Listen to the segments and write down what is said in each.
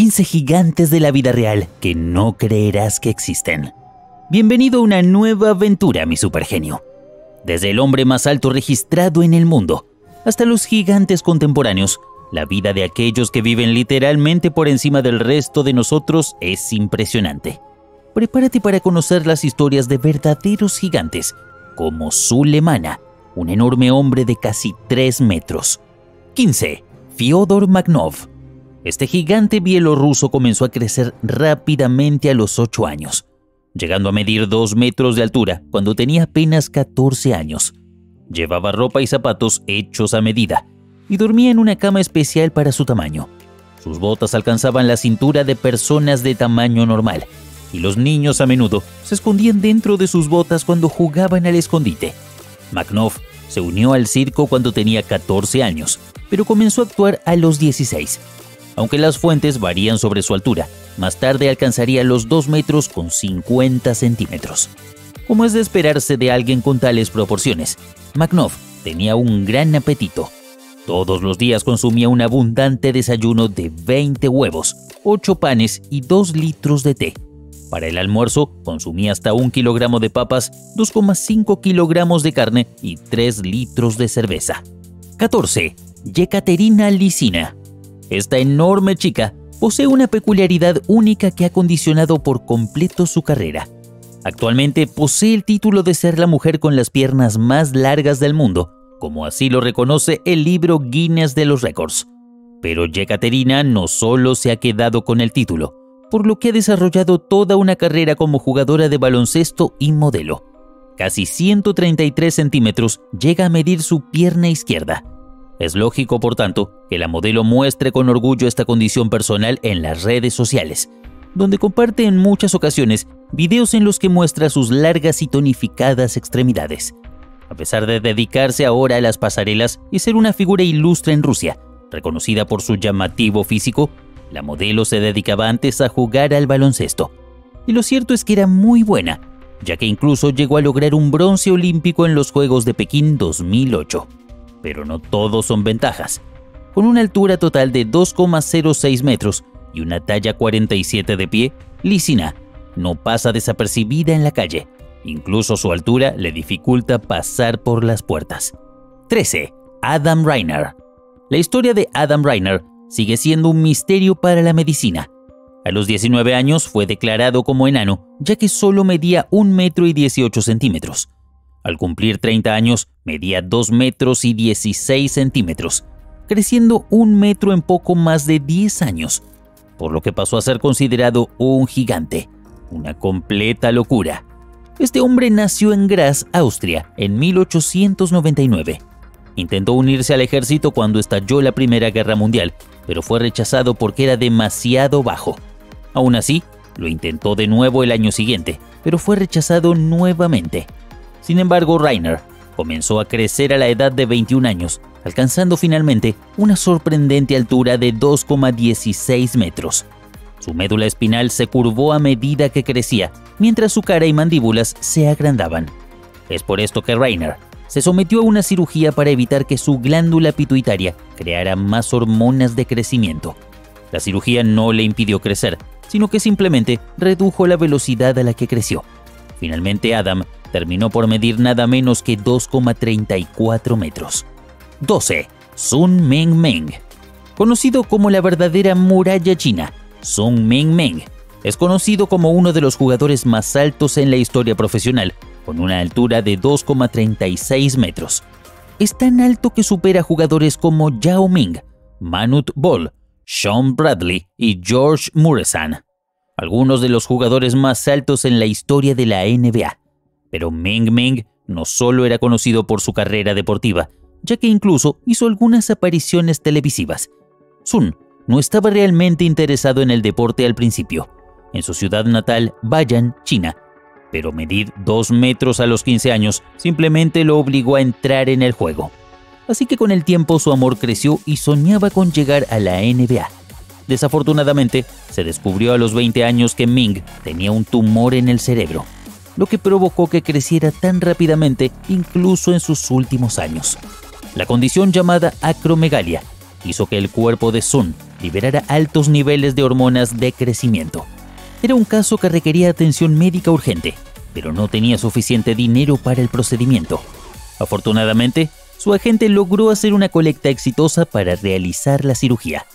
15 gigantes de la vida real que no creerás que existen. Bienvenido a una nueva aventura, mi supergenio. Desde el hombre más alto registrado en el mundo hasta los gigantes contemporáneos, la vida de aquellos que viven literalmente por encima del resto de nosotros es impresionante. Prepárate para conocer las historias de verdaderos gigantes, como Sulemana, un enorme hombre de casi 3 metros. 15. Fyodor Magnov. Este gigante bielorruso comenzó a crecer rápidamente a los 8 años, llegando a medir 2 metros de altura cuando tenía apenas 14 años. Llevaba ropa y zapatos hechos a medida y dormía en una cama especial para su tamaño. Sus botas alcanzaban la cintura de personas de tamaño normal, y los niños a menudo se escondían dentro de sus botas cuando jugaban al escondite. Magnov se unió al circo cuando tenía 14 años, pero comenzó a actuar a los 16. Aunque las fuentes varían sobre su altura, más tarde alcanzaría los 2 metros con 50 centímetros. Como es de esperarse de alguien con tales proporciones, Magnov tenía un gran apetito todos los días consumía un abundante desayuno de 20 huevos, 8 panes y 2 litros de té. Para el almuerzo consumía hasta un kilogramo de papas, 2,5 kilogramos de carne y 3 litros de cerveza. 14. Yekaterina Lisina. Esta enorme chica posee una peculiaridad única que ha condicionado por completo su carrera. Actualmente posee el título de ser la mujer con las piernas más largas del mundo como así lo reconoce el libro Guinness de los Récords. Pero Yekaterina no solo se ha quedado con el título, por lo que ha desarrollado toda una carrera como jugadora de baloncesto y modelo. Casi 133 centímetros llega a medir su pierna izquierda. Es lógico, por tanto, que la modelo muestre con orgullo esta condición personal en las redes sociales, donde comparte en muchas ocasiones videos en los que muestra sus largas y tonificadas extremidades a pesar de dedicarse ahora a las pasarelas y ser una figura ilustre en Rusia, reconocida por su llamativo físico, la modelo se dedicaba antes a jugar al baloncesto. Y lo cierto es que era muy buena, ya que incluso llegó a lograr un bronce olímpico en los Juegos de Pekín 2008. Pero no todos son ventajas. Con una altura total de 2,06 metros y una talla 47 de pie, Lisina no pasa desapercibida en la calle Incluso su altura le dificulta pasar por las puertas. 13. Adam Reiner. La historia de Adam Reiner sigue siendo un misterio para la medicina. A los 19 años fue declarado como enano, ya que solo medía 1 metro y 18 centímetros. Al cumplir 30 años, medía 2 metros y 16 centímetros, creciendo un metro en poco más de 10 años, por lo que pasó a ser considerado un gigante, una completa locura. Este hombre nació en Graz, Austria, en 1899. Intentó unirse al ejército cuando estalló la Primera Guerra Mundial, pero fue rechazado porque era demasiado bajo. Aún así, lo intentó de nuevo el año siguiente, pero fue rechazado nuevamente. Sin embargo, Rainer comenzó a crecer a la edad de 21 años, alcanzando finalmente una sorprendente altura de 2,16 metros. Su médula espinal se curvó a medida que crecía, mientras su cara y mandíbulas se agrandaban. Es por esto que Rainer se sometió a una cirugía para evitar que su glándula pituitaria creara más hormonas de crecimiento. La cirugía no le impidió crecer, sino que simplemente redujo la velocidad a la que creció. Finalmente Adam terminó por medir nada menos que 2,34 metros. 12. Sun Meng Meng. Conocido como la verdadera muralla china, Sung Meng Meng es conocido como uno de los jugadores más altos en la historia profesional, con una altura de 2,36 metros. Es tan alto que supera jugadores como Yao Ming, Manut Ball, Sean Bradley y George Muresan, algunos de los jugadores más altos en la historia de la NBA. Pero Meng Meng no solo era conocido por su carrera deportiva, ya que incluso hizo algunas apariciones televisivas. Sun no estaba realmente interesado en el deporte al principio, en su ciudad natal, Bayan, China, pero medir dos metros a los 15 años simplemente lo obligó a entrar en el juego. Así que con el tiempo su amor creció y soñaba con llegar a la NBA. Desafortunadamente, se descubrió a los 20 años que Ming tenía un tumor en el cerebro, lo que provocó que creciera tan rápidamente incluso en sus últimos años. La condición llamada acromegalia hizo que el cuerpo de Sun liberara altos niveles de hormonas de crecimiento. Era un caso que requería atención médica urgente, pero no tenía suficiente dinero para el procedimiento. Afortunadamente, su agente logró hacer una colecta exitosa para realizar la cirugía.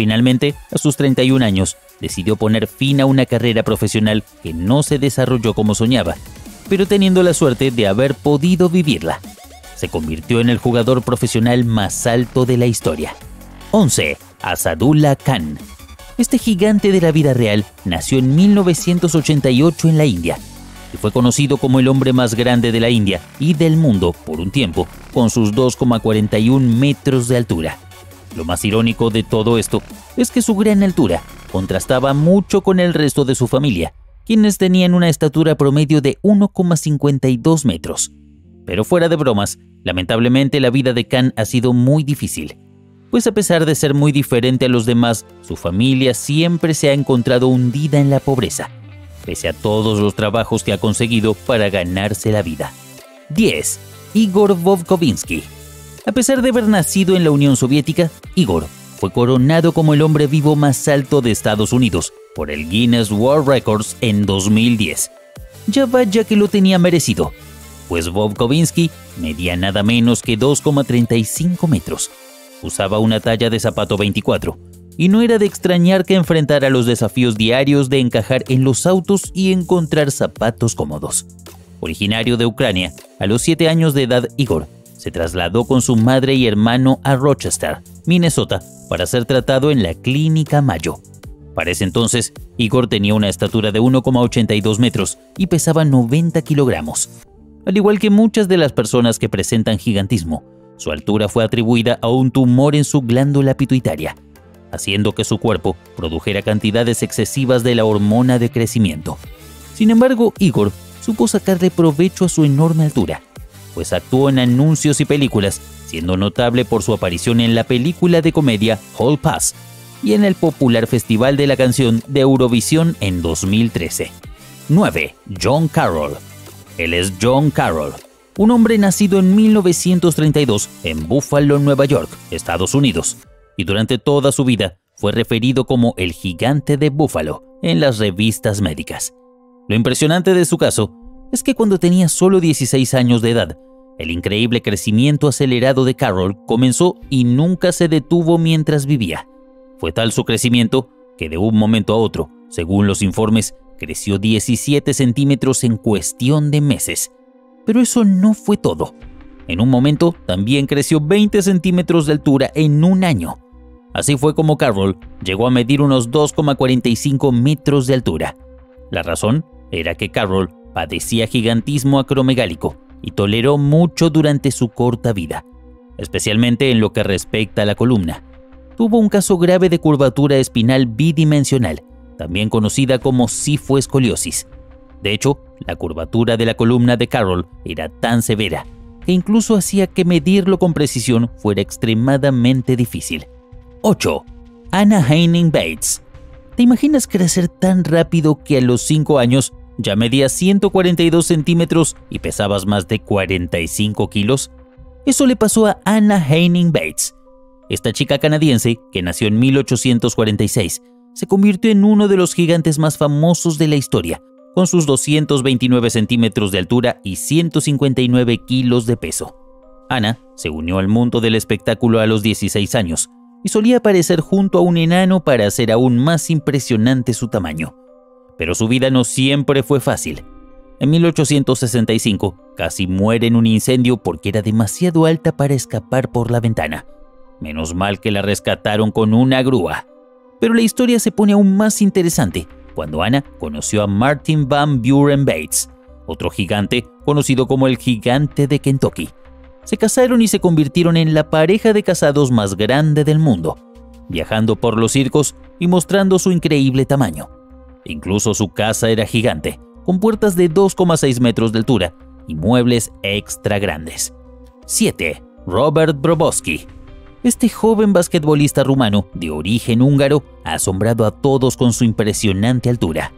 Finalmente, a sus 31 años, decidió poner fin a una carrera profesional que no se desarrolló como soñaba, pero teniendo la suerte de haber podido vivirla. Se convirtió en el jugador profesional más alto de la historia. 11. Asadullah Khan. Este gigante de la vida real nació en 1988 en la India y fue conocido como el hombre más grande de la India y del mundo por un tiempo, con sus 2,41 metros de altura. Lo más irónico de todo esto es que su gran altura contrastaba mucho con el resto de su familia, quienes tenían una estatura promedio de 1,52 metros. Pero fuera de bromas, lamentablemente la vida de Khan ha sido muy difícil, pues a pesar de ser muy diferente a los demás, su familia siempre se ha encontrado hundida en la pobreza pese a todos los trabajos que ha conseguido para ganarse la vida. 10. Igor Vovkovinsky. A pesar de haber nacido en la Unión Soviética, Igor fue coronado como el hombre vivo más alto de Estados Unidos por el Guinness World Records en 2010. Ya vaya que lo tenía merecido, pues Vovkovinsky medía nada menos que 2,35 metros. Usaba una talla de zapato 24 y no era de extrañar que enfrentara los desafíos diarios de encajar en los autos y encontrar zapatos cómodos. Originario de Ucrania, a los 7 años de edad Igor se trasladó con su madre y hermano a Rochester, Minnesota, para ser tratado en la Clínica Mayo. Para ese entonces, Igor tenía una estatura de 1,82 metros y pesaba 90 kilogramos. Al igual que muchas de las personas que presentan gigantismo, su altura fue atribuida a un tumor en su glándula pituitaria, haciendo que su cuerpo produjera cantidades excesivas de la hormona de crecimiento. Sin embargo, Igor supo sacarle provecho a su enorme altura, pues actuó en anuncios y películas, siendo notable por su aparición en la película de comedia Hall Pass y en el popular Festival de la Canción de Eurovisión en 2013. 9. John Carroll. Él es John Carroll, un hombre nacido en 1932 en Buffalo, Nueva York, Estados Unidos, y durante toda su vida fue referido como el gigante de Búfalo en las revistas médicas. Lo impresionante de su caso es que cuando tenía solo 16 años de edad, el increíble crecimiento acelerado de Carroll comenzó y nunca se detuvo mientras vivía. Fue tal su crecimiento que de un momento a otro, según los informes, creció 17 centímetros en cuestión de meses. Pero eso no fue todo. En un momento también creció 20 centímetros de altura en un año. Así fue como Carroll llegó a medir unos 2,45 metros de altura. La razón era que Carroll padecía gigantismo acromegálico y toleró mucho durante su corta vida, especialmente en lo que respecta a la columna. Tuvo un caso grave de curvatura espinal bidimensional, también conocida como sifoescoliosis. De hecho, la curvatura de la columna de Carroll era tan severa que incluso hacía que medirlo con precisión fuera extremadamente difícil. 8. Anna Heining Bates. ¿Te imaginas crecer tan rápido que a los 5 años ya medías 142 centímetros y pesabas más de 45 kilos? Eso le pasó a Anna Heining Bates. Esta chica canadiense, que nació en 1846, se convirtió en uno de los gigantes más famosos de la historia, con sus 229 centímetros de altura y 159 kilos de peso. Anna se unió al mundo del espectáculo a los 16 años y solía aparecer junto a un enano para hacer aún más impresionante su tamaño. Pero su vida no siempre fue fácil. En 1865 casi muere en un incendio porque era demasiado alta para escapar por la ventana. Menos mal que la rescataron con una grúa. Pero la historia se pone aún más interesante cuando Ana conoció a Martin Van Buren Bates, otro gigante conocido como el gigante de Kentucky se casaron y se convirtieron en la pareja de casados más grande del mundo, viajando por los circos y mostrando su increíble tamaño. Incluso su casa era gigante, con puertas de 2,6 metros de altura y muebles extra grandes. 7. Robert Brobowski. Este joven basquetbolista rumano de origen húngaro ha asombrado a todos con su impresionante altura.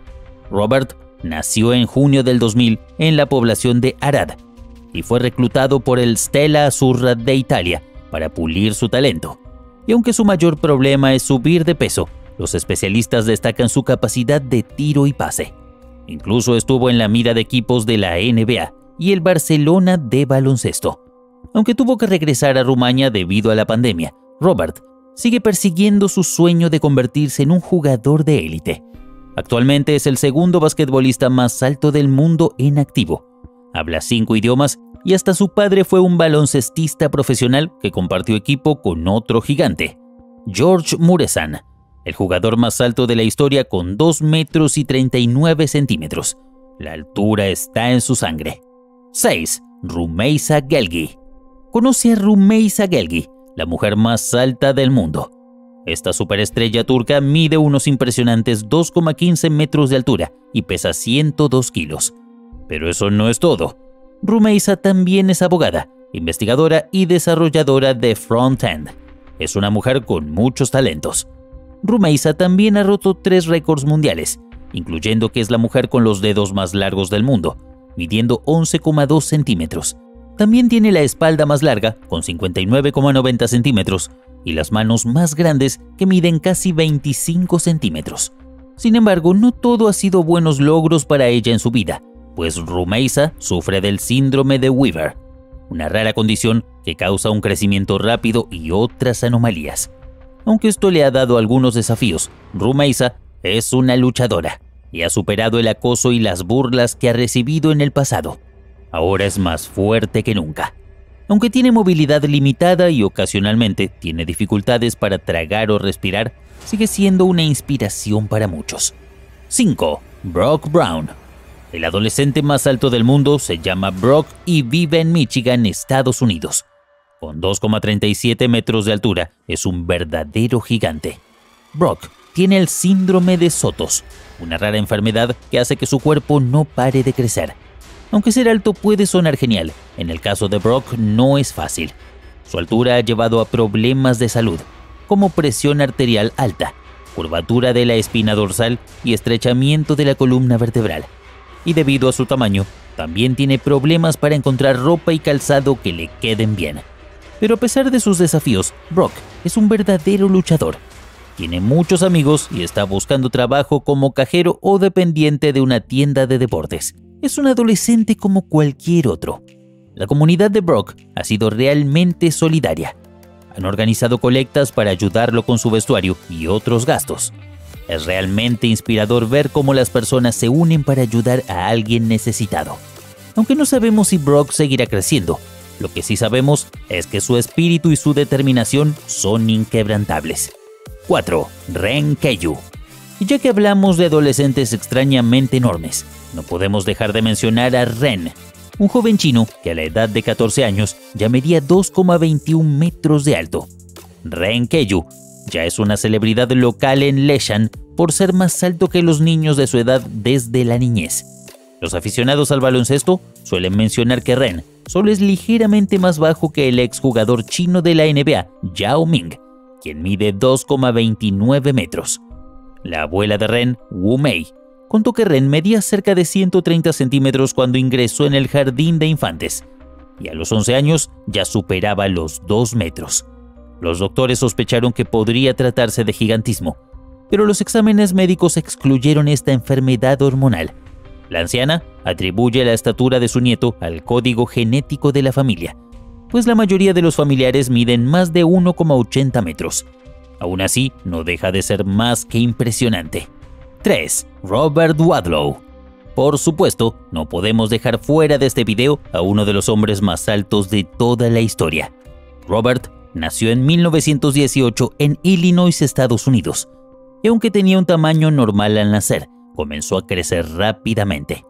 Robert nació en junio del 2000 en la población de Arad, y fue reclutado por el Stella Azzurra de Italia para pulir su talento. Y aunque su mayor problema es subir de peso, los especialistas destacan su capacidad de tiro y pase. Incluso estuvo en la mira de equipos de la NBA y el Barcelona de baloncesto. Aunque tuvo que regresar a Rumania debido a la pandemia, Robert sigue persiguiendo su sueño de convertirse en un jugador de élite. Actualmente es el segundo basquetbolista más alto del mundo en activo. Habla cinco idiomas y hasta su padre fue un baloncestista profesional que compartió equipo con otro gigante, George Muresan, el jugador más alto de la historia con 2 metros y 39 centímetros. La altura está en su sangre. 6. Rumeisa Gelgi. Conoce a Rumeisa Gelgi, la mujer más alta del mundo. Esta superestrella turca mide unos impresionantes 2,15 metros de altura y pesa 102 kilos. Pero eso no es todo. Rumeisa también es abogada, investigadora y desarrolladora de Frontend. Es una mujer con muchos talentos. Rumeisa también ha roto tres récords mundiales, incluyendo que es la mujer con los dedos más largos del mundo, midiendo 11,2 centímetros. También tiene la espalda más larga, con 59,90 centímetros, y las manos más grandes, que miden casi 25 centímetros. Sin embargo, no todo ha sido buenos logros para ella en su vida pues Rumeisa sufre del síndrome de Weaver, una rara condición que causa un crecimiento rápido y otras anomalías. Aunque esto le ha dado algunos desafíos, Rumeisa es una luchadora y ha superado el acoso y las burlas que ha recibido en el pasado. Ahora es más fuerte que nunca. Aunque tiene movilidad limitada y ocasionalmente tiene dificultades para tragar o respirar, sigue siendo una inspiración para muchos. 5. Brock Brown el adolescente más alto del mundo se llama Brock y vive en Michigan, Estados Unidos. Con 2,37 metros de altura, es un verdadero gigante. Brock tiene el síndrome de Sotos, una rara enfermedad que hace que su cuerpo no pare de crecer. Aunque ser alto puede sonar genial, en el caso de Brock no es fácil. Su altura ha llevado a problemas de salud, como presión arterial alta, curvatura de la espina dorsal y estrechamiento de la columna vertebral y debido a su tamaño, también tiene problemas para encontrar ropa y calzado que le queden bien. Pero a pesar de sus desafíos, Brock es un verdadero luchador. Tiene muchos amigos y está buscando trabajo como cajero o dependiente de una tienda de deportes. Es un adolescente como cualquier otro. La comunidad de Brock ha sido realmente solidaria. Han organizado colectas para ayudarlo con su vestuario y otros gastos. Es realmente inspirador ver cómo las personas se unen para ayudar a alguien necesitado. Aunque no sabemos si Brock seguirá creciendo, lo que sí sabemos es que su espíritu y su determinación son inquebrantables. 4. Ren Keyu. Y ya que hablamos de adolescentes extrañamente enormes, no podemos dejar de mencionar a Ren, un joven chino que a la edad de 14 años ya medía 2,21 metros de alto. Ren Keyu ya es una celebridad local en Leshan por ser más alto que los niños de su edad desde la niñez. Los aficionados al baloncesto suelen mencionar que Ren solo es ligeramente más bajo que el exjugador chino de la NBA, Yao Ming, quien mide 2,29 metros. La abuela de Ren, Wu Mei, contó que Ren medía cerca de 130 centímetros cuando ingresó en el jardín de infantes, y a los 11 años ya superaba los 2 metros. Los doctores sospecharon que podría tratarse de gigantismo, pero los exámenes médicos excluyeron esta enfermedad hormonal. La anciana atribuye la estatura de su nieto al código genético de la familia, pues la mayoría de los familiares miden más de 1,80 metros. Aún así, no deja de ser más que impresionante. 3. Robert Wadlow. Por supuesto, no podemos dejar fuera de este video a uno de los hombres más altos de toda la historia. Robert Nació en 1918 en Illinois, Estados Unidos, y aunque tenía un tamaño normal al nacer, comenzó a crecer rápidamente.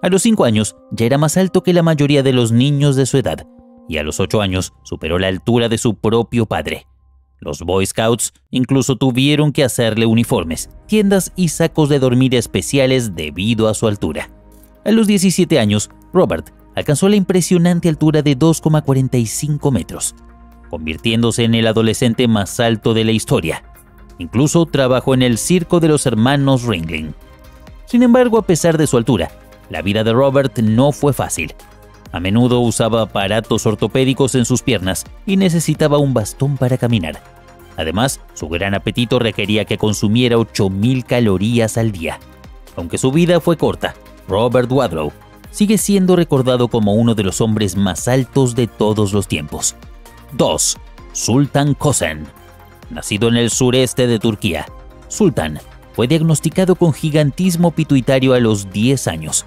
A los 5 años ya era más alto que la mayoría de los niños de su edad, y a los 8 años superó la altura de su propio padre. Los Boy Scouts incluso tuvieron que hacerle uniformes, tiendas y sacos de dormir especiales debido a su altura. A los 17 años, Robert alcanzó la impresionante altura de 2,45 metros, convirtiéndose en el adolescente más alto de la historia. Incluso trabajó en el circo de los hermanos Ringling. Sin embargo, a pesar de su altura, la vida de Robert no fue fácil. A menudo usaba aparatos ortopédicos en sus piernas y necesitaba un bastón para caminar. Además, su gran apetito requería que consumiera 8.000 calorías al día. Aunque su vida fue corta, Robert Wadrow sigue siendo recordado como uno de los hombres más altos de todos los tiempos. 2. Sultan Kosen. Nacido en el sureste de Turquía, Sultan fue diagnosticado con gigantismo pituitario a los 10 años.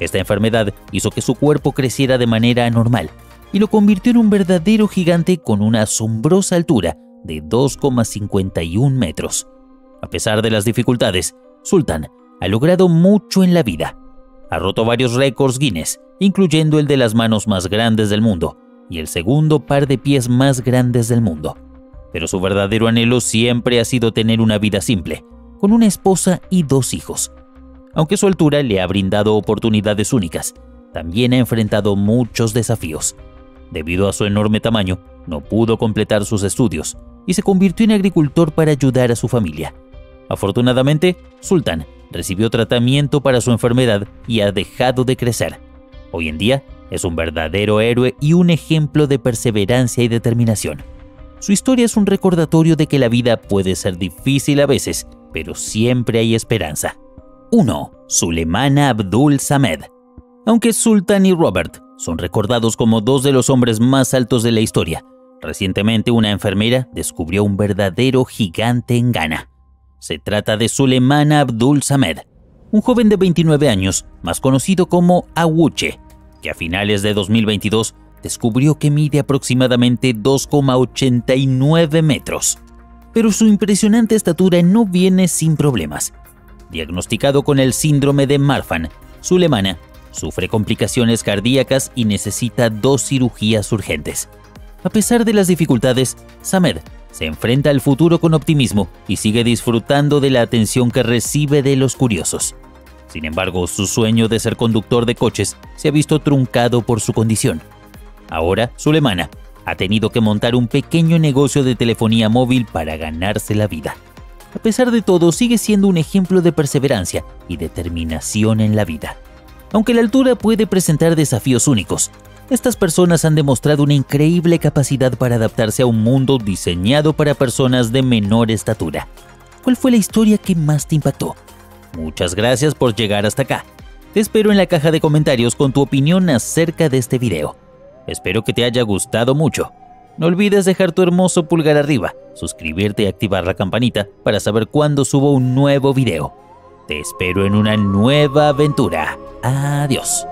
Esta enfermedad hizo que su cuerpo creciera de manera anormal y lo convirtió en un verdadero gigante con una asombrosa altura de 2,51 metros. A pesar de las dificultades, Sultan ha logrado mucho en la vida. Ha roto varios récords Guinness, incluyendo el de las manos más grandes del mundo y el segundo par de pies más grandes del mundo. Pero su verdadero anhelo siempre ha sido tener una vida simple, con una esposa y dos hijos. Aunque su altura le ha brindado oportunidades únicas, también ha enfrentado muchos desafíos. Debido a su enorme tamaño, no pudo completar sus estudios y se convirtió en agricultor para ayudar a su familia. Afortunadamente, Sultan recibió tratamiento para su enfermedad y ha dejado de crecer. Hoy en día es un verdadero héroe y un ejemplo de perseverancia y determinación. Su historia es un recordatorio de que la vida puede ser difícil a veces, pero siempre hay esperanza. 1. Sulemana Abdul Samed. Aunque Sultan y Robert son recordados como dos de los hombres más altos de la historia, recientemente una enfermera descubrió un verdadero gigante en Ghana. Se trata de Sulemana Abdul Samed, un joven de 29 años, más conocido como Awuche, que a finales de 2022 descubrió que mide aproximadamente 2,89 metros. Pero su impresionante estatura no viene sin problemas. Diagnosticado con el síndrome de Marfan, Sulemana sufre complicaciones cardíacas y necesita dos cirugías urgentes. A pesar de las dificultades, Samed se enfrenta al futuro con optimismo y sigue disfrutando de la atención que recibe de los curiosos. Sin embargo, su sueño de ser conductor de coches se ha visto truncado por su condición. Ahora, Sulemana ha tenido que montar un pequeño negocio de telefonía móvil para ganarse la vida. A pesar de todo, sigue siendo un ejemplo de perseverancia y determinación en la vida. Aunque la altura puede presentar desafíos únicos, estas personas han demostrado una increíble capacidad para adaptarse a un mundo diseñado para personas de menor estatura. ¿Cuál fue la historia que más te impactó? Muchas gracias por llegar hasta acá. Te espero en la caja de comentarios con tu opinión acerca de este video. Espero que te haya gustado mucho. No olvides dejar tu hermoso pulgar arriba, suscribirte y activar la campanita para saber cuándo subo un nuevo video. Te espero en una nueva aventura. Adiós.